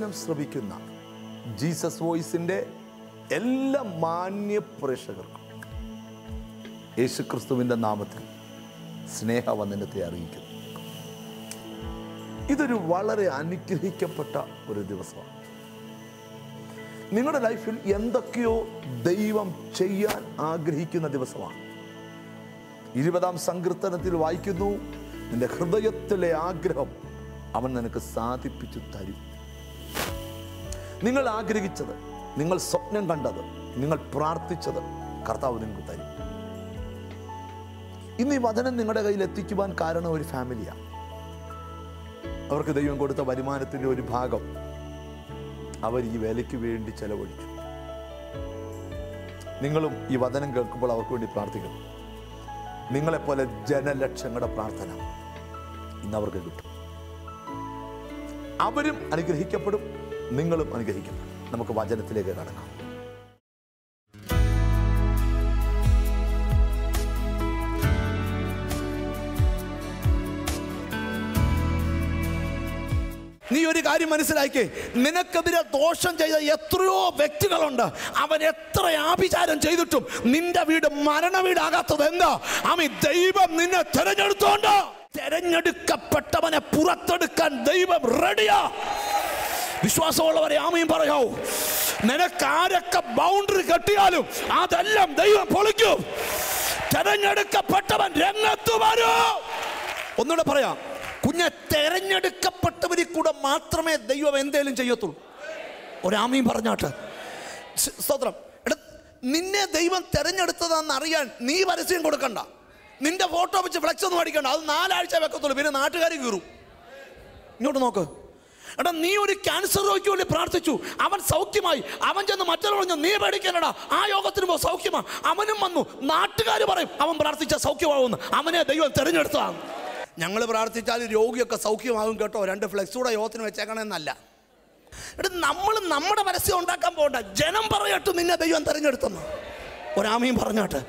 വചനം ശ്രവിക്കുന്ന ജീസസ് വോയിസിന്റെ എല്ലാ മാന്യ പ്രേക്ഷകർക്കും യേശുക്രിസ്തുവിന്റെ നാമത്തിൽ സ്നേഹവന്ദനത്തെ അറിയിക്കുന്നു. ഇതൊരു വളരെ അനുഗ്രഹിക്കപ്പെട്ട ഒരു ദിവസമാണ്. നിങ്ങളുടെ ലൈഫിൽ എന്തൊക്കെയോ ദൈവം ചെയ്യാൻ ആഗ്രഹിക്കുന്ന ദിവസമാണ്. ഇരുപതാം സങ്കീർത്തനത്തിൽ വായിക്കുന്നു നിന്റെ ഹൃദയത്തിലെ ആഗ്രഹം അവൻ നിനക്ക് സാധിപ്പിച്ചു തരും. നിങ്ങൾ ആഗ്രഹിച്ചത് നിങ്ങൾ സ്വപ്നം കണ്ടത് നിങ്ങൾ പ്രാർത്ഥിച്ചത് കർത്താവ് നിങ്ങൾക്ക് തരും. ഇന്ന് ഈ വചനം നിങ്ങളുടെ കയ്യിൽ എത്തിക്കുവാൻ കാരണം ഒരു ഫാമിലിയാണ്. അവർക്ക് ദൈവം കൊടുത്ത വരുമാനത്തിന്റെ ഒരു ഭാഗം അവർ ഈ വേലയ്ക്ക് വേണ്ടി ചെലവഴിച്ചു. നിങ്ങളും ഈ വചനം കേൾക്കുമ്പോൾ അവർക്ക് വേണ്ടി പ്രാർത്ഥിക്കണം. നിങ്ങളെപ്പോലെ ജനലക്ഷങ്ങളുടെ പ്രാർത്ഥന ഇന്ന് അവർക്ക് കിട്ടും. അവരും അനുഗ്രഹിക്കപ്പെടും. നിങ്ങളും അനുഗ്രഹിക്കുന്നു നമുക്ക് വചനത്തിലേക്ക് കടക്കാം. നീ ഒരു കാര്യം മനസ്സിലാക്കി നിനക്കെതിരെ ദോഷം ചെയ്ത എത്രയോ വ്യക്തികളുണ്ട്. അവൻ എത്ര ആഭിചാരം ചെയ്തിട്ടും നിന്റെ വീട് മരണ വീടാകാത്തത് എന്താ? അമി ദൈവം നിന്നെ തെരഞ്ഞെടുത്തോണ്ട്. തെരഞ്ഞെടുക്കപ്പെട്ടവനെ പുറത്തെടുക്കാൻ ദൈവം റെഡിയാ വിശ്വാസമുള്ളവരെ ആമയും പറയോ. നിനക്ക് ആരൊക്കെ ബൗണ്ടറി കെട്ടിയാലും അതെല്ലാം ദൈവം പൊളിക്കും. തെരഞ്ഞെടുക്കപ്പെട്ടവൻ രംഗത്ത് വരൂ. ഒന്നുകൂടെ പറയാം. കുഞ്ഞെ തെരഞ്ഞെടുക്കപ്പെട്ടവരിൽ കൂടെ മാത്രമേ ദൈവം എന്തേലും ചെയ്യത്തുള്ളൂ. ഒരാമയും പറഞ്ഞാട്ട്. സ്തോത്രം. നിന്നെ ദൈവം തെരഞ്ഞെടുത്തതാണെന്ന് അറിയാൻ നീ പരസ്യം കൊടുക്കണ്ട. നിന്റെ ഫോട്ടോ വെച്ച് ഫ്ലെക്സ് ഒന്നും അടിക്കണ്ട. അത് നാലാഴ്ച വെക്കത്തുള്ളൂ. പിന്നെ നാട്ടുകാർ കീറും. ഇങ്ങോട്ട് നോക്ക്. എടാ നീ ഒരു ക്യാൻസർ രോഗിക്ക് വേണ്ടി പ്രാർത്ഥിച്ചു. അവൻ സൗഖ്യമായി. അവൻ ചെന്ന് മറ്റൊരു പറഞ്ഞു നീ പേടിക്കാനടാ ആ യോഗത്തിന് പോ സൗഖ്യമാ. അവനും വന്നു. നാട്ടുകാർ പറയും അവൻ പ്രാർത്ഥിച്ച സൗഖ്യമാവുമെന്ന്. അവനെ ദൈവം തിരഞ്ഞെടുത്തതാണ്. ഞങ്ങൾ പ്രാർത്ഥിച്ചാൽ രോഗിയൊക്കെ സൗഖ്യമാകും കേട്ടോ. രണ്ട് ഫ്ലെക്സ് കൂടെ യോഗത്തിന് വെച്ചേക്കണമെന്നല്ല എടാ നമ്മൾ നമ്മുടെ പരസ്യം ഉണ്ടാക്കാൻ പോകണ്ട. ജനം പറയട്ടെ നിന്നെ ദൈവം തിരഞ്ഞെടുത്തെന്ന്. ഒരാമയും പറഞ്ഞാട്ട്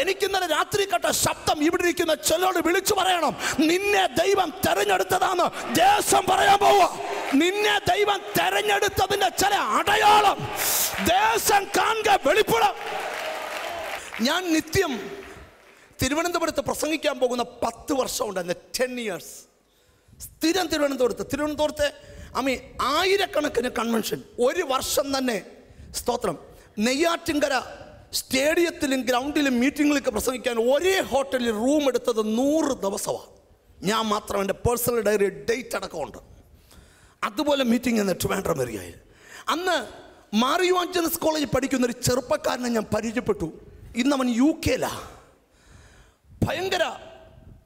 എനിക്കിന്നലെ രാത്രി കേട്ട ശബ്ദം ഇവിടെ ഇരിക്കുന്ന ചിലരോട് വിളിച്ചു പറയണം. നിന്നെ ദൈവം തെരഞ്ഞെടുത്തതാന്ന് ദേശം പറയാൻ പോവുക. നിന്നെ ദൈവം തെരഞ്ഞെടുത്തതിന്റെ ചില അടയാളം ദേശം കാണുക വെളിപ്പെടാം ഞാൻ നിത്യം തിരുവനന്തപുരത്ത് പ്രസംഗിക്കാൻ പോകുന്ന പത്ത് വർഷമുണ്ട് എന്റെ ടെൻ ഇയേഴ്സ് സ്ഥിരം തിരുവനന്തപുരത്ത്. തിരുവനന്തപുരത്തെ അമ്മി ആയിരക്കണക്കിന് കൺവെൻഷൻ ഒരു വർഷം തന്നെ. സ്തോത്രം. നെയ്യാറ്റിൻകര സ്റ്റേഡിയത്തിലും ഗ്രൗണ്ടിലും മീറ്റിങ്ങിലൊക്കെ പ്രസംഗിക്കാൻ ഒരേ ഹോട്ടലിൽ റൂം എടുത്തത് നൂറ് ദിവസമാണ്. ഞാൻ മാത്രം എന്റെ പേഴ്സണൽ ഡയറി ഡേറ്റ് അടക്കമുണ്ട്. അതുപോലെ മീറ്റിംഗ് എന്ന് ട്രിവാൻഡ്രം ഏരിയയിൽ അന്ന് മാറിയുവാഞ്ചനസ് കോളേജിൽ പഠിക്കുന്ന ഒരു ചെറുപ്പക്കാരനെ ഞാൻ പരിചയപ്പെട്ടു. ഇന്നവൻ യു കെയിലാണ് ഭയങ്കര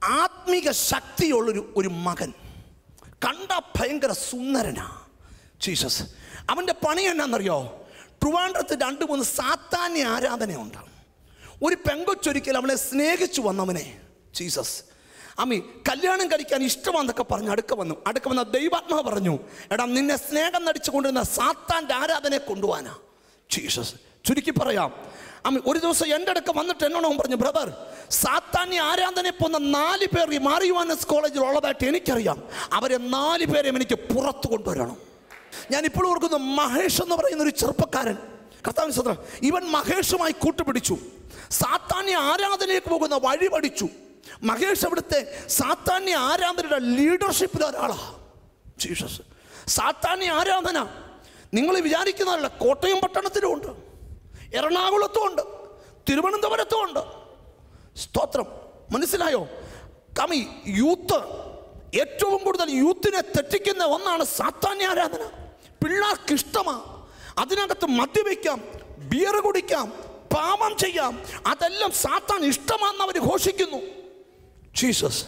ആത്മീക ശക്തിയുള്ളൊരു ഒരു മകൻ. കണ്ട ഭയങ്കര സുന്ദരനാ. ജീസസ്. അവന്റെ പണി എന്നാണെന്നറിയോ ട്രിവാൻഡ്രത്ത് രണ്ട് മൂന്ന് സാത്താന്യ ആരാധനയുണ്ട് ഒരു പെങ്കൊച്ചൊരിക്കൽ അവളെ സ്നേഹിച്ചു വന്നവനെ ജീസസ്. അമ്മി കല്യാണം കഴിക്കാൻ ഇഷ്ടമാണെന്നൊക്കെ പറഞ്ഞ് അടുക്ക വന്നു. അടുക്ക വന്ന ദൈവാത്മാവ് പറഞ്ഞു എടാ നിന്നെ സ്നേഹം നടിച്ചു കൊണ്ടിരുന്ന സാത്താന്റെ ആരാധനയെ കൊണ്ടുപോകാനാ ജീസസ് ചുരുക്കി പറയാം. അമ്മി ഒരു ദിവസം എന്റെ അടുക്ക വന്നിട്ട് എന്നോട് അവൻ പറഞ്ഞു ബ്രദർ സാത്താന്യ ആരാധനയെ പോകുന്ന നാല് പേർ ഈ മാറിയുവാനസ് കോളേജിൽ ഉള്ളതായിട്ട് എനിക്കറിയാം. അവരെ നാല് പേരെയും എനിക്ക് പുറത്തു കൊണ്ടുവരണം. ഞാൻ ഇപ്പോൾ ഓർക്കുന്നു മഹേഷ് എന്ന് പറയുന്ന ഒരു ചെറുപ്പക്കാരൻ. കർത്താവിന് സ്വന്തം ഇവൻ മഹേഷുമായി കൂട്ടുപിടിച്ചു. സാത്താന്യ ആരാധനയിലേക്ക് പോകുന്ന വഴി പഠിച്ചു. മഹേഷ് അവിടുത്തെ സാത്താന്യ ആരാധനയുടെ ലീഡർഷിപ്പിൽ ഒരാളാണ് ജീസസ്. സാത്താന്യ ആരാധന. നിങ്ങൾ വിചാരിക്കുന്നതല്ല കോട്ടയം പട്ടണത്തിലും ഉണ്ട്. എറണാകുളത്തും ഉണ്ട്. തിരുവനന്തപുരത്തും ഉണ്ട്. സ്തോത്രം. മനസ്സിലായോ? കമി യൂത്ത്. ഏറ്റവും കൂടുതൽ യൂത്തിനെ തെറ്റിക്കുന്ന ഒന്നാണ് സാത്താന്യ ആരാധന. പിള്ളേർക്ക് ഇഷ്ടമാണ് അതിനകത്ത് മദ്യപിക്കാം ബിയർ കുടിക്കാം പാപം ചെയ്യാം. അതെല്ലാം സാത്താൻ ഇഷ്ടമാണെന്ന് അവർ ഘോഷിക്കുന്നു. ജീസസ്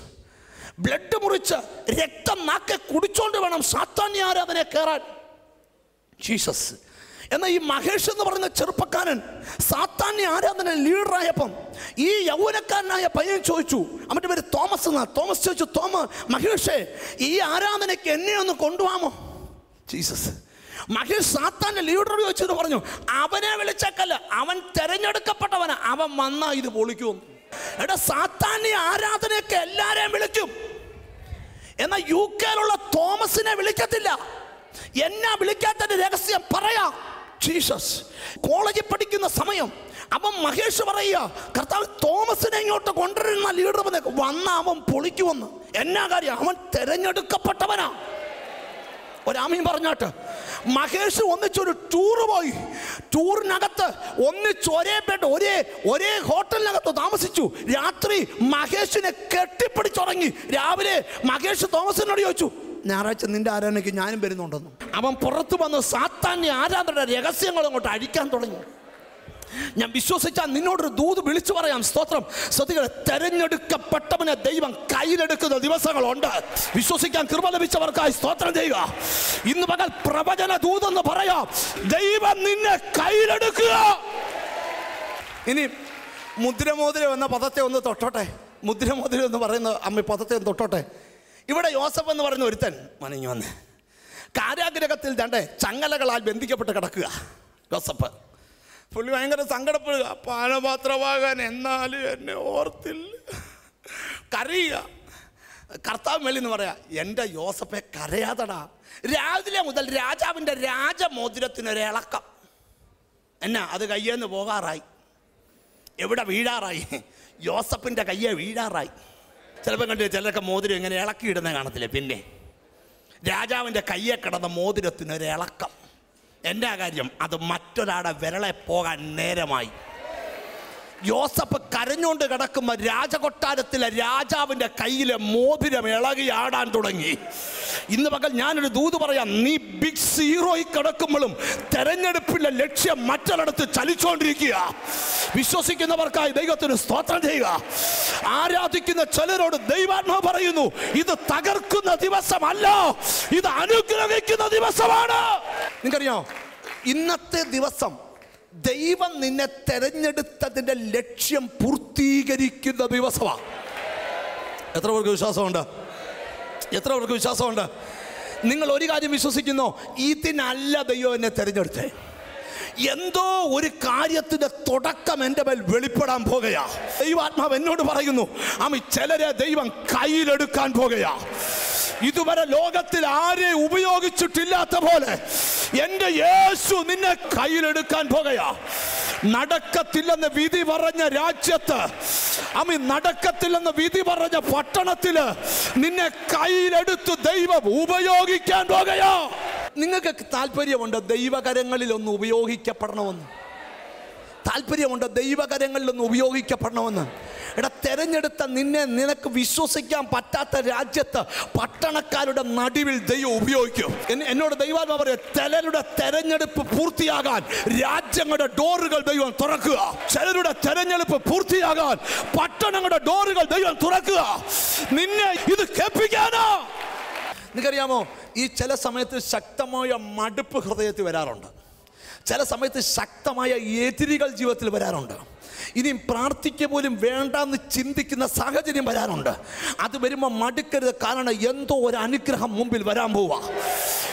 ബ്ലഡ് മുറിച്ച് രക്തം നാക്കെ കുടിച്ചോണ്ട് വേണം സാത്താന്യ ആരാധന കയറാൻ ജീസസ് എന്നാൽ ഈ മഹേഷ് എന്ന് പറയുന്ന ചെറുപ്പക്കാരൻ സാത്താന്യ ആരാധന ലീഡറായപ്പം ഈ യൗവനക്കാരനായ പയ്യൻ ചോദിച്ചു. അവന്റെ പേര് തോമസ് എന്നാ. തോമസ് ചോദിച്ചു തോമ മഹേഷേ ഈ ആരാധനയ്ക്ക് എന്നെ ഒന്ന് കൊണ്ടുപോകാമോ ജീസസ് മഹേഷ് സാത്താന്റെ ലീഡർ ചോദിച്ചത് പറഞ്ഞു അവനെ വിളിച്ചക്കല്ല. അവൻ തെരഞ്ഞെടുക്കപ്പെട്ടവനാ. അവൻ വന്നാ ഇത് പൊളിക്കും. എടാ സാത്താന്റെ ആരാധനയൊക്കെ എല്ലാരെയും വിളിക്കും. എന്നാൽ യു കെയിലുള്ള തോമസിനെ വിളിക്കത്തില്ല. എന്നാ വിളിക്കാത്തതിന്റെ രഹസ്യം പറയാം. ജീസസ് കോളേജിൽ പഠിക്കുന്ന സമയം. അപ്പം മഹേഷ് പറയുക കർത്താവ് തോമസിനെ ഇങ്ങോട്ട് കൊണ്ടുവരുന്ന ലീഡർ. വന്ന അവൻ പൊളിക്കുമെന്ന്. എന്നാ കാര്യം? അവൻ തെരഞ്ഞെടുക്കപ്പെട്ടവനാ. ഒരാമീൻ പറഞ്ഞാട്ട് മഹേഷ് ഒന്നിച്ചൊരു ടൂറ് പോയി. ടൂറിനകത്ത് ഒന്നിച്ച് ഒരേ ബെഡ് ഒരേ ഒരേ ഹോട്ടലിനകത്ത് താമസിച്ചു. രാത്രി മഹേഷിനെ കെട്ടിപ്പിടിച്ചുറങ്ങി. രാവിലെ മഹേഷ് തോമസിനോട് ചോദിച്ചു ഞായറാഴ്ച നിന്റെ ആരാധനയ്ക്ക് ഞാനും വരുന്നുണ്ടെന്നു. അവൻ പുറത്തു വന്ന് സാത്താന്റെ ആരാധനയുടെ രഹസ്യങ്ങൾ അങ്ങോട്ട് അഴിക്കാൻ തുടങ്ങി. ഞാൻ വിശ്വസിച്ചാൽ നിന്നോടൊരു ദൂത് വിളിച്ചു പറയാം സ്തോത്രം. ശ്രദ്ധികളെ തെരഞ്ഞെടുക്കപ്പെട്ടവനെ ദൈവം കയ്യിലെടുക്കുന്ന ദിവസങ്ങളുണ്ട്. വിശ്വസിക്കാൻ കൃപ ലഭിച്ചവർക്കായി സ്തോത്രം ചെയ്യുക. ഇന്ന് പകൽ പ്രവചന ദൂതെന്ന് പറയാം ദൈവം നിന്നെ കയ്യിലെടുക്കുക. ഇനി മുദ്രമോതിരം എന്ന പദത്തെ ഒന്ന് തൊട്ടോട്ടെ. മുദ്രമോതിരം എന്ന് പറയുന്ന അമ്മ പദത്തെ ഒന്ന് തൊട്ടോട്ടെ. ഇവിടെ യോസഫ് എന്ന് പറയുന്ന ഒരുത്തൻ മനഞ്ഞു വന്ന്. കാരാഗ്രഹത്തിൽ തന്നെ ചങ്ങലകളാൽ ബന്ധിക്കപ്പെട്ട് കിടക്കുക. യോസഫ്. പുള്ളി ഭയങ്കര സങ്കടപ്പെടുക പാനപാത്രമാകാൻ എന്നാലും എന്നെ ഓർത്തില്ല. കരയുക കർത്താവ് മേളി എന്ന് പറയാ എന്റെ യോസഫെ കരയാതടാ. രാവിലെ മുതൽ രാജാവിന്റെ രാജമോതിരത്തിനൊരു ഇളക്കം. എന്നാ അത് കയ്യേന്ന് പോകാറായി. എവിടെ വീഴാറായി? യോസഫിന്റെ കയ്യെ വീഴാറായി. ചിലപ്പോൾ കണ്ടു ചിലരൊക്കെ മോതിരം ഇങ്ങനെ ഇളക്കിയിടുന്ന കാണത്തില്ലേ? പിന്നെ രാജാവിന്റെ കയ്യെ കിടന്ന മോതിരത്തിനൊരു ഇളക്കം. എന്റെ കാര്യം അത് മറ്റൊരാടെ വിരളെ പോകാൻ നേരമായി. യോസഫ് കരഞ്ഞുകൊണ്ട് കിടക്കുമ്പോൾ രാജകൊട്ടാരത്തിലെ രാജാവിന്റെ കയ്യിലെ മോതിരം ഇളകി ആടാൻ തുടങ്ങി. ഇന്ന് പകൽ ഞാനൊരു ദൂത് പറയാം നീ ബിഗ് സീറോയിൽ കിടക്കുമ്പോഴും തെരഞ്ഞെടുപ്പിന്റെ ലക്ഷ്യം മറ്റൊരിടത്ത് ചലിച്ചുകൊണ്ടിരിക്കുക വിശ്വസിക്കുന്നവർക്കായി ദൈവത്തിന് സ്തോത്രം ചെയ്യുക. ആരാധിക്കുന്ന ചിലരോട് ദൈവാത്മ പറയുന്നു ഇത് തകർക്കുന്ന ദിവസമല്ല ഇത് അനുഗ്രഹിക്കുന്ന ദിവസമാണ്. നിങ്ങൾക്കറിയോ ഇന്നത്തെ ദിവസം ദൈവം നിന്നെ തെരഞ്ഞെടുത്തതിന്റെ ലക്ഷ്യം പൂർത്തീകരിക്കുന്ന ദിവസമാണ്. എത്ര പേർക്ക് വിശ്വാസമുണ്ട്? എത്ര പേർക്ക് വിശ്വാസമുണ്ട്? നിങ്ങൾ ഒരു കാര്യം വിശ്വസിക്കുന്നോ ഇതിനല്ല ദൈവം എന്നെ തെരഞ്ഞെടുത്തേ. എന്തോ ഒരു കാര്യത്തിന്റെ തുടക്കം എന്റെ മേൽ വെളിപ്പെടാൻ പോകുകയാ. ദൈവാത്മാവ് എന്നോട് പറയുന്നു അമ്മ ചിലരെ ദൈവം കയ്യിലെടുക്കാൻ പോകുകയാ. ഇതുവരെ ലോകത്തിൽ ആരെ ഉപയോഗിച്ചിട്ടില്ലാത്ത പോലെ എന്റെ യേശു നിന്നെ കയ്യിലെടുക്കാൻ പോകയാ നടക്കത്തില്ലെന്ന് വിധി പറഞ്ഞ രാജ്യത്ത് അമി നടക്കത്തില്ലെന്ന് വിധി പറഞ്ഞ പട്ടണത്തിൽ നിന്നെ കയ്യിലെടുത്ത് ദൈവം ഉപയോഗിക്കാൻ പോകയാ നിങ്ങൾക്ക് താല്പര്യമുണ്ട് ദൈവകരങ്ങളിൽ ഒന്ന് ഉപയോഗിക്കപ്പെടണമെന്ന്? താല്പര്യമുണ്ട് ദൈവകരങ്ങളിലൊന്ന് ഉപയോഗിക്കപ്പെടണമെന്ന്? എടാ തെരഞ്ഞെടുത്ത നിന്നെ നിനക്ക് വിശ്വസിക്കാൻ പറ്റാത്ത രാജ്യത്ത് പട്ടണക്കാരുടെ നടുവിൽ ദൈവം ഉപയോഗിക്കും. എന്നോട് ദൈവാത്മ പറയാം ചിലരുടെ തെരഞ്ഞെടുപ്പ് പൂർത്തിയാകാൻ രാജ്യങ്ങളുടെ ഡോറുകൾ ദൈവം തുറക്കുക. ചിലരുടെ തെരഞ്ഞെടുപ്പ് പൂർത്തിയാകാൻ പട്ടണങ്ങളുടെ ഡോറുകൾ ദൈവം തുറക്കുക. നിന്നെ ഇത് കേൾപ്പിക്കാനോ. നിനക്കറിയാമോ ഈ ചില സമയത്ത് ശക്തമായ മടുപ്പ് ഹൃദയത്തിൽ വരാറുണ്ട്. ചില സമയത്ത് ശക്തമായ എതിരികൾ ജീവിതത്തിൽ വരാറുണ്ട്. ഇനിയും പ്രാർത്ഥിക്കുക പോലും വേണ്ടെന്ന് ചിന്തിക്കുന്ന സാഹചര്യം വരാറുണ്ട് അത് വരുമ്പോൾ മടുക്കരുത്. കാരണം എന്തോ ഒരു അനുഗ്രഹം മുമ്പിൽ വരാൻ പോവാ.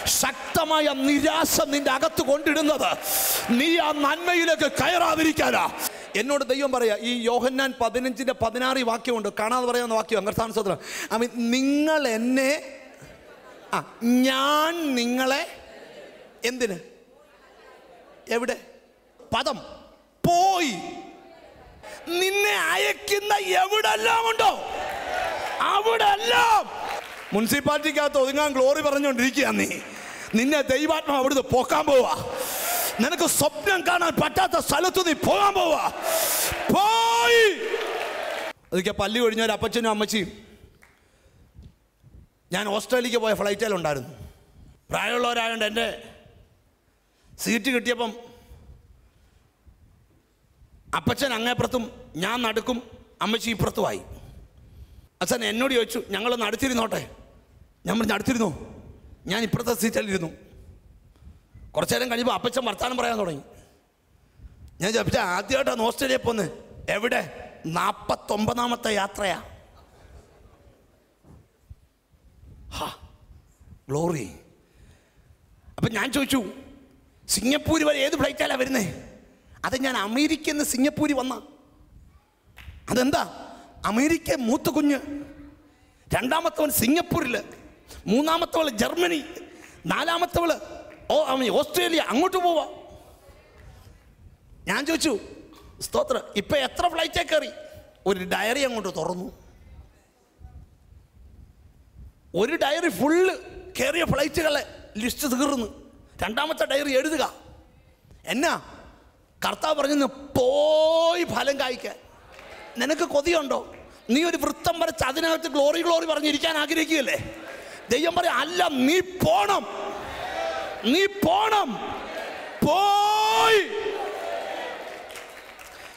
ശക്തമായ നിരാശ നിന്റെ അകത്ത് കൊണ്ടിടുന്നത്. നീ ആ നന്മയിലേക്ക് കയറാതിരിക്കാനാ. എന്നോട് ദൈവം പറയാ ഈ യോഹന്നാൻ പതിനഞ്ചിന്റെ പതിനാറ് വാക്യമുണ്ട്. കാണാതെ പറയാവുന്ന വാക്യം അങ്ങനെ ഐ മീൻ നിങ്ങൾ എന്നെ ആ ഞാൻ നിങ്ങളെ എന്തിന്? എവിടെ? പദം. പോയി. നിന്നെ അയക്കുന്ന എവിടെല്ലാം ഉണ്ടോ അവിടെ എല്ലാം മുനിസിപ്പാലിറ്റിക്കകത്ത് ഒതുങ്ങാൻ ഗ്ലോറി പറഞ്ഞുകൊണ്ടിരിക്കുക നീ. നിന്നെ ദൈവാത്മാവ് അവിടുന്ന് പോക്കാൻ പോവാ. നിനക്ക് സ്വപ്നം കാണാൻ പറ്റാത്ത സ്ഥലത്ത് നീ പോകാൻ പോവാ. പോയി. അതൊക്കെ പല്ലി ഒഴിഞ്ഞ ഒരു അപ്പച്ചനും അമ്മച്ചിയും. ഞാൻ ഓസ്ട്രേലിയക്ക് പോയ ഫ്ലൈറ്റിലുണ്ടായിരുന്നു പ്രായമുള്ളവരായതുകൊണ്ട് എന്റെ സീറ്റ് കിട്ടിയപ്പം അപ്പച്ചൻ അങ്ങേപ്പുറത്തും ഞാൻ നടുക്കും അമ്മച്ചി ഇപ്പുറത്തുമായി. അച്ഛൻ എന്നോട് ചോദിച്ചു ഞങ്ങളൊന്ന് അടുത്തിരുന്നോട്ടെ? ഞാൻ പറഞ്ഞു അടുത്തിരുന്നു. ഞാൻ ഇപ്പുറത്തെ സീറ്റിലിരുന്നു. കുറച്ചു നേരം കഴിയുമ്പോൾ അപ്പച്ചൻ വർത്താനം പറയാൻ തുടങ്ങി. ഞാൻ ചോദിച്ച ആദ്യമായിട്ടാണ് ഓസ്ട്രേലിയ പോന്ന് എവിടെ? നാൽപ്പത്തൊമ്പതാമത്തെ യാത്രയാ. ഹാ ഗ്ലോറി. അപ്പം ഞാൻ ചോദിച്ചു സിംഗപ്പൂർ വരെ ഏത് ഫ്ലൈറ്റാലാണ് വരുന്നേ? അത് ഞാൻ അമേരിക്കയിൽ നിന്ന് സിംഗപ്പൂരി വന്ന. അതെന്താ? അമേരിക്ക മൂത്ത കുഞ്ഞ് രണ്ടാമത്തവൻ സിംഗപ്പൂരിൽ മൂന്നാമത്തവൾ ജർമ്മനി. നാലാമത്തവൾ ഓ ഓസ്ട്രേലിയ. അങ്ങോട്ട് പോവാ. ഞാൻ ചോദിച്ചു സ്തോത്രം ഇപ്പം എത്ര ഫ്ലൈറ്റേ കയറി? ഒരു ഡയറി അങ്ങോട്ട് തുറന്നു. ഒരു ഡയറി ഫുള്ള് കയറിയ ഫ്ലൈറ്റുകളെ ലിസ്റ്റ് തീർന്നു. രണ്ടാമത്തെ ഡയറി എഴുതുക. എന്നാ? കർത്താവ് പറഞ്ഞു പോയി ഫലം കായ്ക്കാൻ നിനക്ക് കൊതിയുണ്ടോ? നീ ഒരു വൃത്തം വരച്ച് അതിനകത്ത് ഗ്ലോറി ഗ്ലോറി പറഞ്ഞിരിക്കാൻ ആഗ്രഹിക്കുകയല്ലേ? ദൈവം പറയാം അല്ല നീ പോണം. നീ പോണം. പോയി.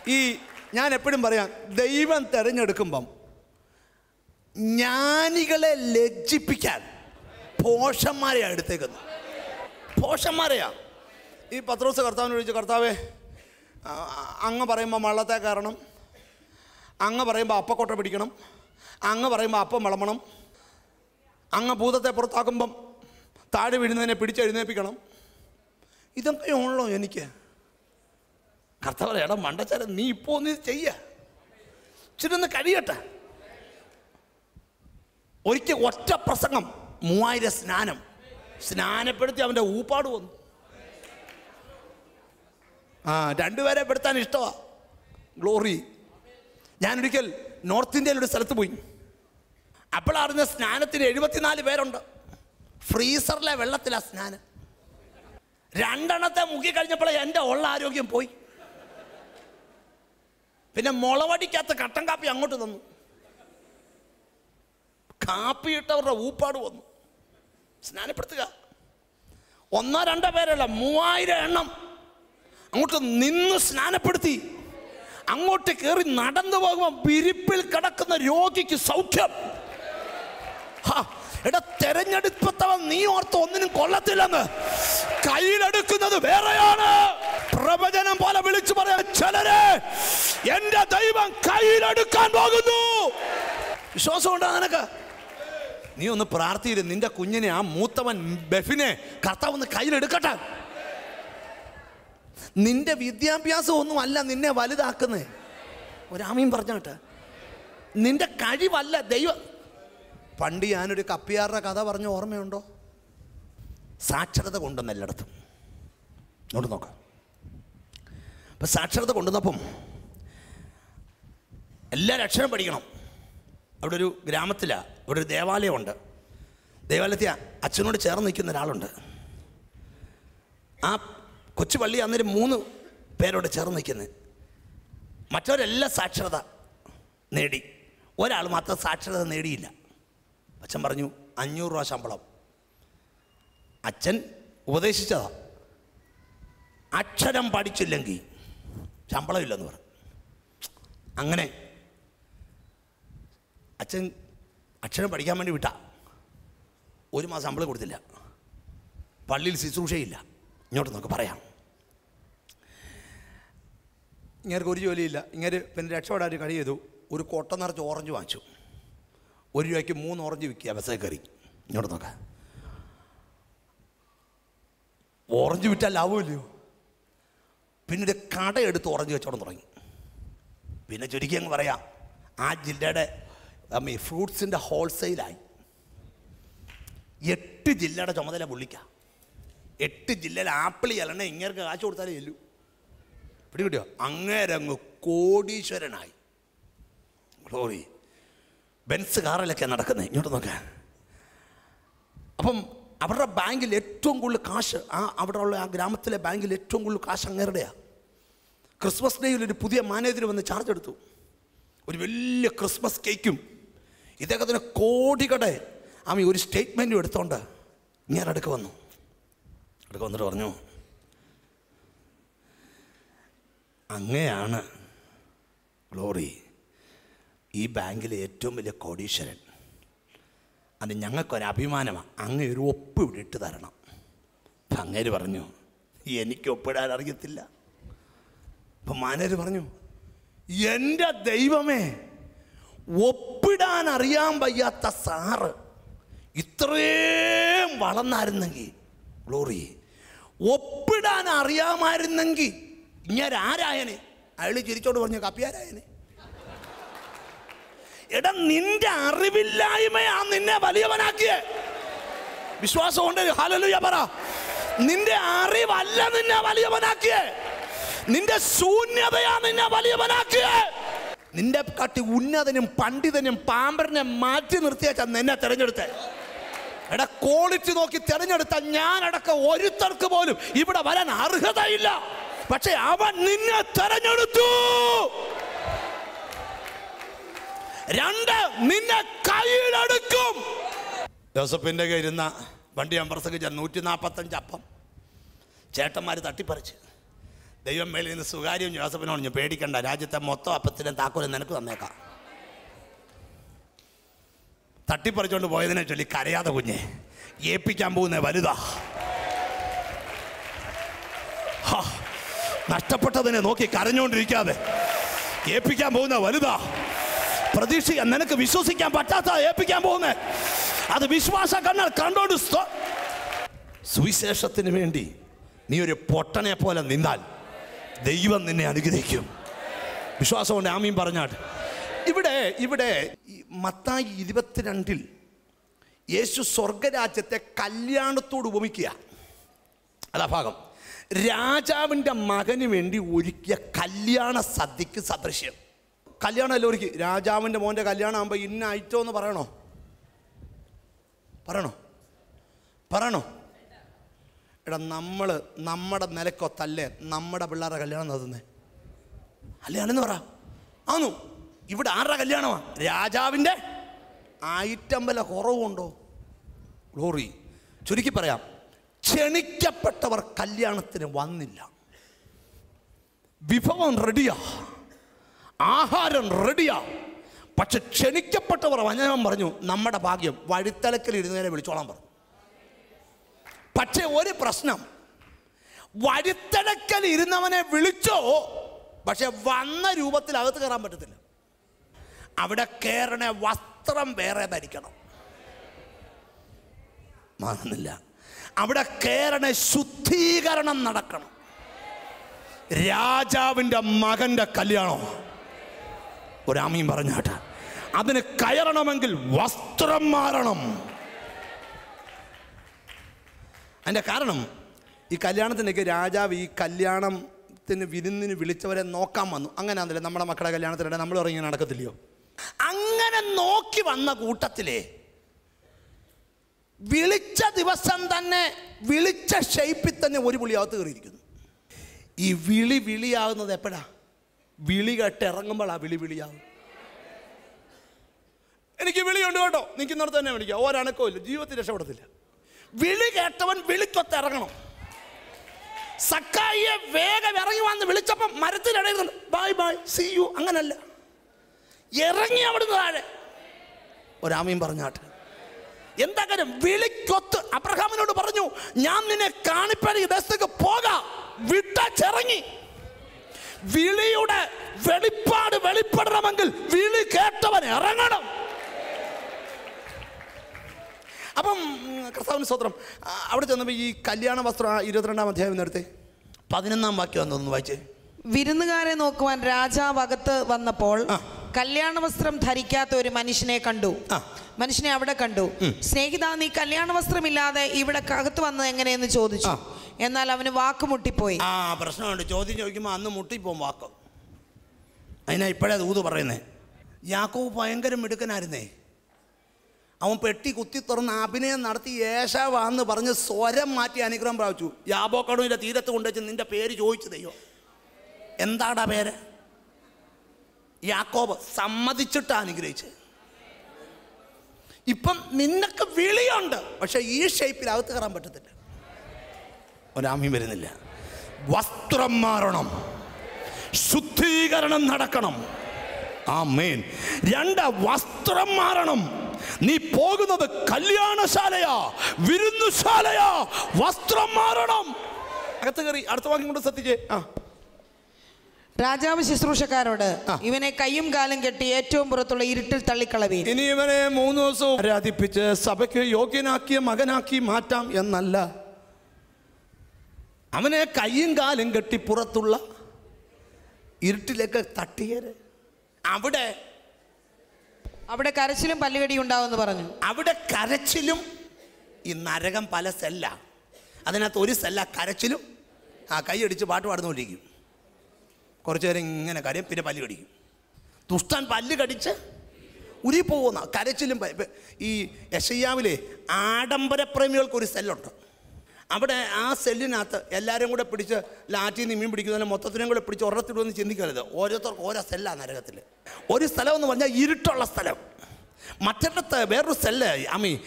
ഈ ഞാൻ എപ്പോഴും പറയാം ദൈവം തിരഞ്ഞെടുക്കുമ്പം ജ്ഞാനികളെ ലജ്ജിപ്പിക്കാൻ പോഷന്മാരെയാണ് എടുത്തേക്കുന്നത് പോഷന്മാരെയാണ് ഈ പത്രോസ് കർത്താവിനെ വിളിച്ച് കർത്താവേ അങ്ങ് പറയുമ്പോൾ വള്ളത്തെ കയറണം. അങ്ങ് പറയുമ്പോൾ അപ്പക്കൊട്ട പിടിക്കണം. അങ്ങ് പറയുമ്പോൾ അപ്പം വിളമ്പണം. അങ്ങ് ഭൂതത്തെ പുറത്താക്കുമ്പം താഴെ വീഴുന്നതിനെ പിടിച്ചെഴുന്നേൽപ്പിക്കണം. ഇതൊക്കെ ഉള്ളോ എനിക്ക്? കർത്താവ് എടാ നീ ഇപ്പോൾ ഒന്ന് ചെയ്യ. ഇച്ചിരി ഒന്ന് കഴിയട്ടെ. ഒരിക്കൽ ഒറ്റ പ്രസംഗം മൂവായിരം സ്നാനം. സ്നാനപ്പെടുത്തി അവന്റെ ഊപ്പാട് വന്നു. ആ രണ്ടുപേരെ പെടുത്താൻ ഇഷ്ടമാണ് ഗ്ലോറി. ഞാനൊരിക്കൽ നോർത്ത് ഇന്ത്യയിൽ ഒരു സ്ഥലത്ത് പോയി. അപ്പോഴറിഞ്ഞ സ്നാനത്തിന് എഴുപത്തിനാല് പേരുണ്ട്. ഫ്രീസറിലെ വെള്ളത്തിലാ സ്നാനം. രണ്ടെണ്ണത്തെ മുക്കി കഴിഞ്ഞപ്പോൾ എന്റെ ഉള്ള ആരോഗ്യം പോയി. പിന്നെ മുളവടിക്കകത്ത് കട്ടൻ കാപ്പി അങ്ങോട്ട് തന്നു. കാപ്പി ഇട്ടവരുടെ ഊപ്പാട് വന്നു. സ്നാനപ്പെടുത്തുക. ഒന്നോ രണ്ടോ പേരല്ല മൂവായിരം എണ്ണം അങ്ങോട്ട് നിന്ന് സ്നാനപ്പെടുത്തി. അങ്ങോട്ട് കയറി നടന്നു പോകുമ്പോൾ വിരിപ്പിൽ കിടക്കുന്ന രോഗിക്ക് സൗഖ്യം. എടാ തെരഞ്ഞെടുപ്പത്തവൻ നീ ഓർത്ത് ഒന്നിനും കൊള്ളത്തില്ലെന്ന്. കയ്യിലെടുക്കുന്നത് വേറെയാണ്. പ്രവചനം പോലെ വിളിച്ചു പറയാൻ ചിലരെ എന്റെ ദൈവം കയ്യിലെടുക്കാൻ പോകുന്നു. വിശ്വാസം ഉണ്ടോ നിനക്ക്? നീ ഒന്ന് പ്രാർത്ഥിയില്ല നിന്റെ കുഞ്ഞിനെ ആ മൂത്തവൻ ബെഫിനെ കർത്താവ് ഒന്ന് കയ്യിലെടുക്കട്ടെ. നിന്റെ വിദ്യാഭ്യാസം ഒന്നും അല്ല നിന്നെ വലുതാക്കുന്നേ. ഒരാമയും പറഞ്ഞോട്ടെ. നിന്റെ കഴിവല്ല ദൈവം പണ്ട് ഞാനൊരു കപ്പിയാറുടെ കഥ പറഞ്ഞ ഓർമ്മയുണ്ടോ? സാക്ഷരത കൊണ്ടുവന്ന എല്ലായിടത്തും. ഇങ്ങോട്ട് നോക്കാം. അപ്പം സാക്ഷരത കൊണ്ടുവന്നപ്പം എല്ലാ അക്ഷരം പഠിക്കണം. അവിടെ ഒരു ഗ്രാമത്തിലാണ് അവിടെ ഒരു ദേവാലയമുണ്ട്. ദേവാലയത്തിൽ അച്ഛനോട് ചേർന്ന് നിൽക്കുന്ന ഒരാളുണ്ട്. ആ കൊച്ചു പള്ളി അന്നേരം മൂന്ന് പേരോട് ചേർന്ന് നിൽക്കുന്നത് മറ്റവരെല്ലാം സാക്ഷരത നേടി. ഒരാൾ മാത്രം സാക്ഷരത നേടിയില്ല. അച്ഛൻ പറഞ്ഞു അഞ്ഞൂറ് രൂപ ശമ്പളം. അച്ഛൻ ഉപദേശിച്ചതാ. അക്ഷരം പഠിച്ചില്ലെങ്കിൽ ശമ്പളമില്ലെന്ന് പറഞ്ഞു. അങ്ങനെ അച്ഛൻ അക്ഷരം പഠിക്കാൻ വേണ്ടി വിട്ടാ. ഒരു മാസം ശമ്പളം കൊടുത്തില്ല. പള്ളിയിൽ ശുശ്രൂഷയില്ല. ഇങ്ങോട്ട് നമുക്ക് പറയാം. ഇങ്ങനെ ഒരു ജോലിയില്ല. ഇങ്ങനെ പിന്നെ രക്ഷപ്പെടാൻ ഒരു കളി ചെയ്തു. ഒരു കൊട്ട നിറച്ച് ഓറഞ്ച് വാങ്ങിച്ചു. ഒരു രൂപയ്ക്ക് മൂന്ന് ഓറഞ്ച് വിൽക്കുക ബസ്സേ കയറി. ഇങ്ങോട്ട് നോക്കാം. ഓറഞ്ച് വിറ്റാൽ ലാഭമില്ലയോ? പിന്നെ കടയെടുത്ത് ഓറഞ്ച് കച്ചവടം തുടങ്ങി. പിന്നെ ചുരുക്കി അങ്ങ് പറയാം. ആ ജില്ലയുടെ അമ്മ ഫ്രൂട്ട്സിന്റെ ഹോൾസെയിലായി. എട്ട് ജില്ലയുടെ ചുമതല പുള്ളിക്ക. എട്ട് ജില്ലയിൽ ആപ്പിൾ ചെല്ലണേ ഇങ്ങനെ കാശ് കൊടുത്താലേ ചെല്ലൂ പിടികിട്ടിയോ? അങ്ങേരങ്ങ് കോടീശ്വരനായി. ഗ്ലോറി ബെൻസ് കാറിലൊക്കെ നടക്കുന്നത് ഇങ്ങോട്ട് നോക്കാം. അപ്പം അവരുടെ ബാങ്കിൽ ഏറ്റവും കൂടുതൽ കാശ് ആ അവിടെ ഉള്ള ആ ഗ്രാമത്തിലെ ബാങ്കിൽ ഏറ്റവും കൂടുതൽ കാശ് അങ്ങേരുടെയാണ് ക്രിസ്മസ് ഡേയിൽ ഒരു പുതിയ മാനേജർ വന്ന് ചാർജ് എടുത്തു. ഒരു വലിയ ക്രിസ്മസ് കേക്കും. ഇദ്ദേഹത്തിന് കോടികടെ ആമി ഒരു സ്റ്റേറ്റ്മെന്റും എടുത്തോണ്ട് ഇങ്ങനെ അടുക്ക് വന്നു. അടുക്ക് വന്നിട്ട് പറഞ്ഞു അങ്ങനെയാണ് ഗ്ലോറി ഈ ബാങ്കിലെ ഏറ്റവും വലിയ കോടീശ്വരൻ. അത് ഞങ്ങൾക്കൊരു അഭിമാനമാണ് അങ്ങ് ഒരു ഒപ്പ് ഇവിടെ ഇട്ട് തരണം. അങ്ങേര് പറഞ്ഞു എനിക്ക് ഒപ്പിടാൻ അറിയത്തില്ല. അപ്പം മാനേര് പറഞ്ഞു എന്റെ ദൈവമേ ഒപ്പിടാൻ അറിയാൻ വയ്യാത്ത സാറ് ഇത്രയും വളർന്നായിരുന്നെങ്കിൽ ഗ്ലോറി ഒപ്പിടാൻ അറിയാമായിരുന്നെങ്കിൽ ഇങ്ങനെ ആരായനെ അയാൾ ചിരിച്ചോട് പറഞ്ഞു കപ്പിയാരായനെ. എടാ നിന്റെ അറിവില്ലായ്മയാ നിന്നെ വലിയവനാക്കിയേ. വിശ്വാസം കൊണ്ട് ഹലലുയ പറ. നിന്റെ അറിവല്ല നിന്നെ വലിയവനാക്കിയേ. നിന്റെ ശൂന്യതയാ നിന്നെ വലിയവനാക്കിയേ. നിന്റെ കാട്ടി ഉന്നതനും പണ്ഡിതനും പാമ്പരനെ മാറ്റി നിർത്തിയാച്ചാ നിന്നെ തെരഞ്ഞെടുത്തെ. എടാ ക്വാളിറ്റി നോക്കി തെരഞ്ഞെടുത്ത ഞാനടക്കം ഒരുത്തർക്ക് പോലും ഇവിടെ വരാൻ അർഹതയില്ല. പക്ഷെ അവൻ നിന്നെ തെരഞ്ഞെടുത്തു. രണ്ട് നിന്നെ കയ്യിലെടുക്കും. ജോസഫിന്റെ കയ്യിരുന്ന വണ്ടി അമ്പർസക്ക് ചെന്ന് നൂറ്റി നാൽപ്പത്തഞ്ച് അപ്പം. ചേട്ടന്മാർ തട്ടിപ്പറിച്ച്. ദൈവം മേളിൽ നിന്ന് സുകാര്യം ജോസഫിനോട് ഞാൻ പേടിക്കണ്ട. രാജ്യത്തെ മൊത്തം അപ്പത്തിനെ താക്കോലും നിനക്ക് തന്നേക്കാം. തട്ടിപ്പറിച്ചോണ്ട് പോയതിനെ ചൊല്ലി കരയാതെ കുഞ്ഞെ. ഏൽപ്പിക്കാൻ പോകുന്ന വലുതാ. നഷ്ടപ്പെട്ടതിനെ നോക്കി കരഞ്ഞുകൊണ്ടിരിക്കാതെ. ഏൽപ്പിക്കാൻ പോകുന്ന വലുതാ. പ്രതീക്ഷിക്കാൻ നിനക്ക് വിശ്വസിക്കാൻ പറ്റാത്ത ഏൽപ്പിക്കാൻ പോകുന്നേ. അത് വിശ്വാസ കണ്ണാൽ കണ്ടോണ്ട് സുവിശേഷത്തിന് വേണ്ടി നീ ഒരു പൊട്ടനെ പോലെ നിന്നാൽ ദൈവം നിന്നെ അനുഗ്രഹിക്കും. വിശ്വാസം കൊണ്ട് ആമീൻ പറഞ്ഞാട്ട് ഇവിടെ ഇവിടെ മത്തായി ഇരുപത്തിരണ്ടിൽ യേശു സ്വർഗരാജ്യത്തെ കല്യാണത്തോട് ഉപമിക്കുക. അതാ ഭാഗം. രാജാവിന്റെ മകന് വേണ്ടി ഒരുക്കിയ കല്യാണ സദ്യക്ക് സദൃശ്യം. കല്യാണം അല്ല ഒരുക്കി? രാജാവിന്റെ മോന്റെ കല്യാണം ആകുമ്പോൾ ഇന്ന ഐറ്റം എന്ന് പറയണോ? പറയണോ? പറയണോ? എടാ നമ്മൾ നമ്മുടെ നിലക്കൊത്തല്ലേ നമ്മുടെ പിള്ളേരുടെ കല്യാണം നടത്തുന്നത് അല്ലയാണെന്ന് പറ. ആന്നു ഇവിടെ ആരുടെ കല്യാണമാണ് രാജാവിന്റെ ഐറ്റം വല്ല കുറവുണ്ടോ? ഗ്ലോറി ചുരുക്കി പറയാം. ക്ഷണിക്കപ്പെട്ടവർ കല്യാണത്തിന് വന്നില്ല. വിഭവം റെഡിയാ ആഹാരം റെഡിയാ പക്ഷെ ക്ഷണിക്കപ്പെട്ടവർ ഞാൻ പറഞ്ഞു നമ്മുടെ ഭാഗ്യം. വഴിത്തലക്കൽ ഇരുന്നതിനെ വിളിച്ചോളാൻ പറഞ്ഞു. പക്ഷേ ഒരു പ്രശ്നം വഴിത്തലക്കൽ ഇരുന്നവനെ വിളിച്ചോ പക്ഷെ വന്ന രൂപത്തിൽ അകത്ത് കയറാൻ പറ്റത്തില്ല. അവിടെ കയറണ വസ്ത്രം വേറെ ധരിക്കണം. മാറുന്നില്ല. അവിടെ കയറണ ശുദ്ധീകരണം നടക്കണം. രാജാവിന്റെ മകന്റെ കല്യാണം? ഒരാമീൻ പറഞ്ഞാട്ട അതിന് കയറണമെങ്കിൽ വസ്ത്രം മാറണം. അതിന്റെ കാരണം ഈ കല്യാണത്തിനൊക്കെ രാജാവ് ഈ കല്യാണത്തിന് വിരുന്നിന് വിളിച്ചവരെ നോക്കാൻ വന്നു. അങ്ങനെ ആണല്ലേ നമ്മുടെ മക്കളുടെ കല്യാണത്തിനിടെ നമ്മൾ ഇറങ്ങി നടക്കത്തില്ലയോ? അങ്ങനെ നോക്കി വന്ന കൂട്ടത്തിലെ വിളിച്ച ദിവസം തന്നെ വിളിച്ച ഷെയ്പ്പിൽ തന്നെ ഒരു പുളിയകത്ത് കയറിയിരിക്കുന്നു. ഈ വിളി വിളിയാകുന്നത് എപ്പോഴാ? വിളി കേട്ട് ഇറങ്ങുമ്പോഴാ വിളി വിളിയാകും എനിക്ക് വിളിയുണ്ട് കേട്ടോ. നിൽക്കുന്നിടത്ത് തന്നെ വിളിക്കുക ഒരണക്കവും ഇല്ല. ജീവിതത്തിൽ രക്ഷപ്പെടത്തില്ല. വിളി കേട്ടവൻ വിളിക്കൊത്ത് ഇറങ്ങണം. സക്കായിയെ വേഗം ഇറങ്ങി വന്ന് വിളിച്ചപ്പം മരത്തിലിടയിൽ ബൈ ബൈ സി യു അങ്ങനല്ല. ഇറങ്ങി അവിടുന്ന് താഴെ. ഒരാമയും പറഞ്ഞാട്ട്. എന്താ കാര്യം വിളിക്കൊത്ത് അബ്രഹാമിനോട് പറഞ്ഞു ഞാൻ നിന്നെ കാണിപ്പണി ദേശത്തേക്ക് പോകാം വിട്ടച്ചിറങ്ങി വിളിയുടെ വെളിപ്പാട് വെളിപ്പെടണമെങ്കിൽ വിളി കേട്ടവൻ ഇറങ്ങണം. അപ്പം കർത്താവിന് സ്വത്രം അവിടെ ചെന്നപ്പോൾ ഈ കല്യാണ വസ്ത്രം ആ ഇരുപത്തിരണ്ടാം അധ്യായം നേരത്തെ പതിനൊന്നാം വാക്യം എന്തോന്ന് വായിച്ചേ. വിരുന്നുകാരെ നോക്കുവാൻ രാജാവ് അകത്ത് വന്നപ്പോൾ. കല്യാണ വസ്ത്രം ധരിക്കാത്ത ഒരു മനുഷ്യനെ കണ്ടു. മനുഷ്യനെ അവിടെ കണ്ടു. സ്നേഹിത നീ കല്യാണ വസ്ത്രമില്ലാതെ ഇവിടെ അകത്ത് വന്നത് എങ്ങനെയെന്ന് ചോദിച്ചു. എന്നാൽ അവന് വാക്ക് മുട്ടിപ്പോയി. ആ പ്രശ്നമുണ്ട്. ചോദ്യം ചോദിക്കുമ്പോൾ അന്ന് മുട്ടിപ്പോവും വാക്ക്. അതിനാ ഇപ്പോഴേ ദൂത് പറയുന്നേ. യാക്കോവ് ഭയങ്കര മിടുക്കനായിരുന്നേ. അവൻ പെട്ടി കുത്തി തുറന്ന് അഭിനയം നടത്തി യേശാവാന്ന് പറഞ്ഞ് സ്വരം മാറ്റി അനുഗ്രഹം പ്രാപിച്ചു. യാബോക്കടവിന്റെ തീരത്ത് കൊണ്ടുവച്ച് നിന്റെ പേര് ചോദിച്ചു ദൈവം. എന്താടാ പേര്? യാക്കോബ് സമ്മതിച്ചിട്ട് അനുഗ്രഹിച്ച് ഇപ്പം നിന്നൊക്കെ വിളിയുണ്ട് പക്ഷെ ഈ ഷേപ്പിൽ അകത്ത് കയറാൻ പറ്റത്തില്ല. ഒരാമ്യം വരുന്നില്ല. വസ്ത്രം മാറണം. ശുദ്ധീകരണം നടക്കണം. ആ മെയിൻ രണ്ട് വസ്ത്രം മാറണം. നീ പോകുന്നത് കല്യാണശാലയാ വിരുന്നുശാലയാ. വസ്ത്രം മാറണം. അകത്ത് കയറി അടുത്ത വാക്യം കൊണ്ട് ശ്രദ്ധിച്ചേ. ആ. രാജാവ് ശുശ്രൂഷക്കാരോട് ഇവനെ കയ്യും കാലും കെട്ടി ഏറ്റവും പുറത്തുള്ള ഇരുട്ടിൽ തള്ളിക്കളവി ഇനി ഇവനെ മൂന്ന് ദിവസം ആരാധിപ്പിച്ച് സഭയ്ക്ക് യോഗ്യനാക്കിയ മകനാക്കി മാറ്റാം എന്നല്ല. അവനെ കയ്യും കാലും കെട്ടി പുറത്തുള്ള ഇരുട്ടിലേക്ക് തട്ടിയത് അവിടെ അവിടെ കരച്ചിലും പല്ലുകടി ഉണ്ടാവുമെന്ന് പറഞ്ഞു. അവിടെ കരച്ചിലും ഈ നരകം പല സെല്ല. അതിനകത്ത് ഒരു സെല്ല കരച്ചിലും ആ കൈയടിച്ച് പാട്ട് പാടുന്നുകൊണ്ടിരിക്കും കുറച്ച് നേരം ഇങ്ങനെ കരയും പിന്നെ പല്ല് കടിക്കും. ദുഷ്ടൻ പല്ല് കടിച്ച് ഉരി പോകുന്ന കരച്ചിലും ഈ യശയ്യാവിലെ ആഡംബരപ്രേമികൾക്ക് ഒരു സെല്ലുണ്ട്. അവിടെ ആ സെല്ലിനകത്ത് എല്ലാവരും കൂടെ പിടിച്ച് ലാറ്റിൽ നിന്ന് മീൻ പിടിക്കുന്നതിന് മൊത്തത്തിനും കൂടെ പിടിച്ച് ഒരത്തിടുമെന്ന് ചിന്തിക്കരുത്. ഓരോരുത്തർക്ക് ഓരോ സെല്ലാണ് നരകത്തിൽ ഒരു സ്ഥലം എന്ന് പറഞ്ഞാൽ ഇരുട്ടുള്ള സ്ഥലം. മറ്റിടത്ത് വേറൊരു സെല്ല് അമ്മി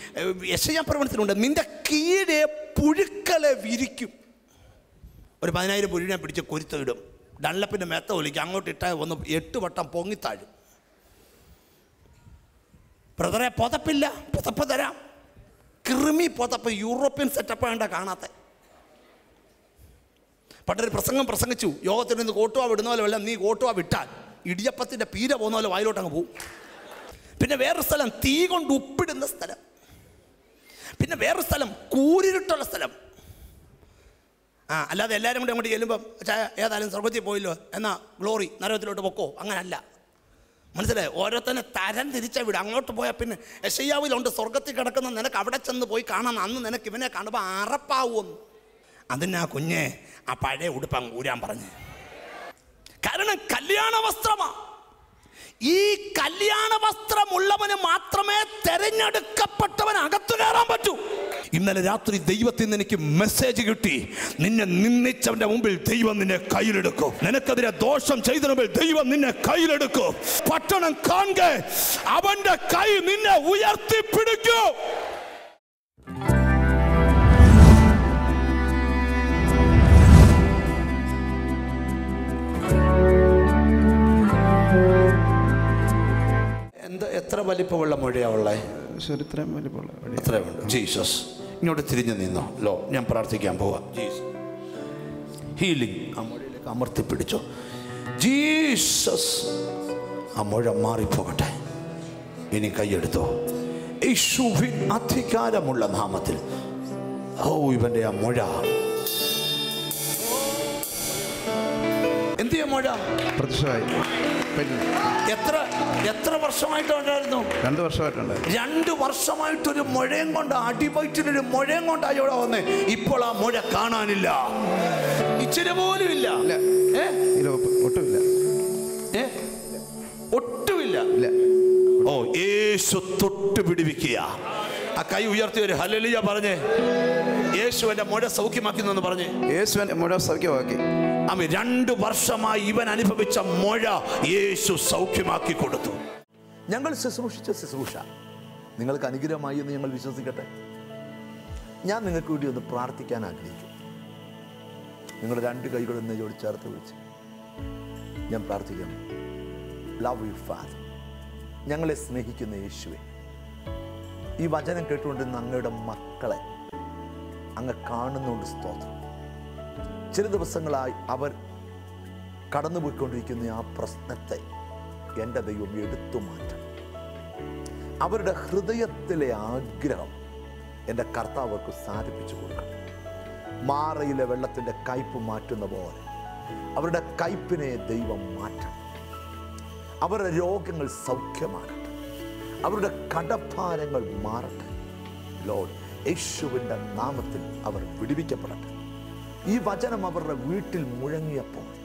യശയ്യാ പ്രവണത്തിലുണ്ട്. നിന്റെ കീഴെ പുഴുക്കളെ വിരിക്കും. ഒരു പതിനായിരം പുഴുവിനെ പിടിച്ച് കൊരുത്തിടും ഡള്ളപ്പിന്റെ മെത്ത ഒലിക്കും അങ്ങോട്ട് ഇട്ടാൽ ഒന്ന് എട്ട് വട്ടം പൊങ്ങിത്താഴും ബ്രദറെ പുതപ്പില്ല. പുതപ്പ് തരാം. കൃമി പുതപ്പ് യൂറോപ്യൻ സെറ്റപ്പ് വേണ്ട കാണാത്ത. പണ്ടൊരു പ്രസംഗം പ്രസംഗിച്ചു. യോഗത്തിൽ നിന്ന് കോട്ടുവാ വിടുന്ന പോലെ വല്ല നീ കോട്ടുവാ വിട്ടാൽ ഇടിയപ്പത്തിന്റെ പീര പോകുന്ന പോലെ വായിലോട്ട് അങ്ങ് പോകും പിന്നെ വേറൊരു സ്ഥലം തീ കൊണ്ട് ഉപ്പിടുന്ന സ്ഥലം. പിന്നെ വേറൊരു സ്ഥലം കൂരിരുട്ടുള്ള സ്ഥലം. ആ അല്ലാതെ എല്ലാവരും കൂടെ അങ്ങോട്ട് ചെല്ലുമ്പം ഏതായാലും സ്വർഗത്തിൽ പോയില്ലോ എന്നാ ഗ്ലോറി നരകത്തിലോട്ട് പൊക്കോ? അങ്ങനല്ല. മനസ്സിലായി? ഓരോരുത്തരെ തരം തിരിച്ച വിടും. അങ്ങോട്ട് പോയാൽ പിന്നെ യശയ്യാവിലുണ്ട് സ്വർഗത്തിൽ കിടക്കുന്ന നിനക്ക് അവിടെ ചെന്ന് പോയി കാണാൻ അന്ന് നിനക്ക് ഇവനെ കാണുമ്പോൾ അറപ്പാവുമെന്ന് അതിനാ കുഞ്ഞെ ആ പഴയ ഉടുപ്പ് ഊരാൻ പറഞ്ഞ്. കാരണം കല്യാണ വസ്ത്രമാ ഈ കല്യാണ വസ്ത്രമുള്ളവന് മാത്രമേ തെരഞ്ഞെടുക്കപ്പെട്ടവൻ അകത്തു കയറാൻ പറ്റൂ. ഇന്നലെ രാത്രി ദൈവത്തിൽ നിന്ന് എനിക്ക് മെസ്സേജ് കിട്ടി. നിന്നെ നിന്ദിച്ചവന്റെ മുമ്പിൽ ദൈവം നിന്നെ കയ്യിലെടുക്കും. നിനക്കെതിരെ ദോഷം ചെയ്ത മുമ്പിൽ ദൈവം നിന്നെ കയ്യിലെടുക്കും. പട്ടണം കാണുക. അവന്റെ കൈ നിന്നെ ഉയർത്തിപ്പിടിക്കും. എന്താ എത്ര വലിപ്പമുള്ള മഴയാ ചരിത്രം വലിപ്പമുള്ള ജീസസ്. ഇങ്ങോട്ട് തിരിഞ്ഞു നിന്നോ. ലോ ഞാൻ പ്രാർത്ഥിക്കാൻ പോവാം. ജീസസ് ഹീലിംഗ് ആ മുഴയിലേക്ക് അമർത്തി പിടിച്ചോ. ജീസസ് ആ മുഴ മാറിപ്പോകട്ടെ. ഇനി കൈയെടുത്തോ. യേശുവിൻ അധികാരമുള്ള നാമത്തിൽ. ഓ ഇവന്റെ ആ മുഴ. എന്തിയാ മുഴ? പ്രത്യക്ഷമായി. പിന്നെ എത്ര എത്ര വർഷമായിട്ടുണ്ടായിരുന്നു? രണ്ട് വർഷമായിട്ടുണ്ട്. രണ്ട് വർഷമായിട്ടൊരു മുഴയും കൊണ്ട് അടിവയറ്റിനൊരു മുഴയും കൊണ്ടായി ഇവിടെ വന്നേ. ഇപ്പോൾ ആ മുഴ കാണാനില്ല. ഇച്ചിരി പോലും ഇല്ല. ഒട്ടുമില്ല. ഏ? ഒട്ടുമില്ല. ഓ യേശു തൊട്ട് പിടിവിക്കുക. ആ കൈ ഉയർത്തി ഒരു ഹലലിയ പറഞ്ഞേ യേശു എന്റെ മുഴ സൗഖ്യമാക്കി എന്ന് പറഞ്ഞേ. എന്റെ മുഴ സൗഖ്യമാക്കി. അമ്മ രണ്ട് വർഷമായി ഇവൻ അനുഭവിച്ച മുഴ യേശു സൗഖ്യമാക്കി കൊടുത്തു. ഞങ്ങൾ ശുശ്രൂഷിച്ച ശുശ്രൂഷ. നിങ്ങൾക്ക് അനുഗ്രഹമായി എന്ന് ഞങ്ങൾ വിശ്വസിക്കട്ടെ. ഞാൻ നിങ്ങൾക്ക് വേണ്ടി ഒന്ന് പ്രാർത്ഥിക്കാൻ ആഗ്രഹിക്കും നിങ്ങൾ രണ്ട് കൈകളും നെയ്യോട് ചേർത്ത് വിളിച്ച് ഞാൻ പ്രാർത്ഥിക്കുന്നു. ലവ് യു ഫാദർ ഞങ്ങളെ സ്നേഹിക്കുന്ന യേശുവെ ഈ വചനം കേട്ടുകൊണ്ടിരുന്ന അങ്ങയുടെ മക്കളെ അങ്ങ് കാണുന്നുണ്ട് സ്തോത്രം. ചില ദിവസങ്ങളായി അവർ കടന്നുപോയിക്കൊണ്ടിരിക്കുന്ന ആ പ്രശ്നത്തെ എന്റെ ദൈവം എടുത്തു മാറ്റണം. അവരുടെ ഹൃദയത്തിലെ ആഗ്രഹം എന്റെ കർത്താവർക്ക് സാധിപ്പിച്ചു കൊടുക്കണം. മാറയിലെ വെള്ളത്തിന്റെ കയ്പ് മാറ്റുന്ന പോലെ അവരുടെ കയ്പിനെ ദൈവം മാറ്റണം. അവരുടെ രോഗങ്ങൾ സൗഖ്യമാകട്ടെ അവരുടെ കടഭാരങ്ങൾ മാറട്ടെ. ലോഡ് യേശുവിന്റെ നാമത്തിൽ അവർ വിടുവിക്കപ്പെടട്ടെ. ഈ വചനം അവരുടെ വീട്ടിൽ മുഴങ്ങിയപ്പോൾ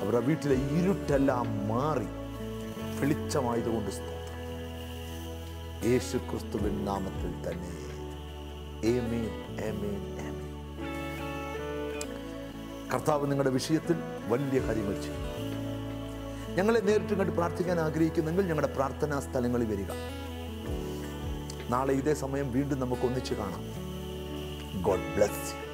അവരുടെ വീട്ടിലെ ഇരുട്ടെല്ലാം മാറി. വെളിച്ചമായതുകൊണ്ട് സ്തോത്രം. യേശു ക്രിസ്തുവിൻ നാമത്തിൽ തന്നെ. കർത്താവ് നിങ്ങളുടെ വിഷയത്തിൽ വലിയ കാര്യങ്ങൾ ചെയ്യും ഞങ്ങളെ നേരിട്ട് കണ്ട് പ്രാർത്ഥിക്കാൻ ആഗ്രഹിക്കുന്നെങ്കിൽ ഞങ്ങളുടെ പ്രാർത്ഥനാ സ്ഥലങ്ങളിൽ വരിക. നാളെ ഇതേ സമയം വീണ്ടും നമുക്ക് ഒന്നിച്ച് കാണാം. God bless you